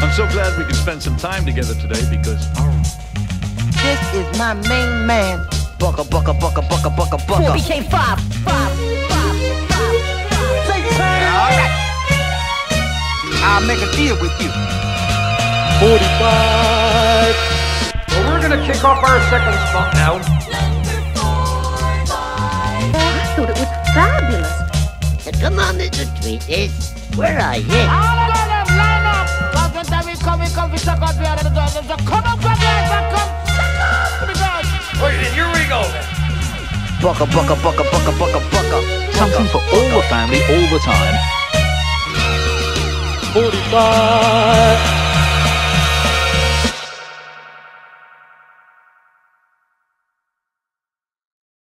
I'm so glad we can spend some time together today because this is my main man. Bucka, bucka, bucka, bucka, bucka, bucka. Four became five, five, five, five. Say turn it All right. I'll make a deal with you. 45. Well, we're gonna kick off our second spot now. Come on, Mr. Tweetus. Where are you? All of them line up. We come, come, we suck out the other door. So come up there, and come suck out to the. Wait, here we go. Bucka, bucka, bucka, bucka, bucka, bucka. Something for all the family all the time. 45.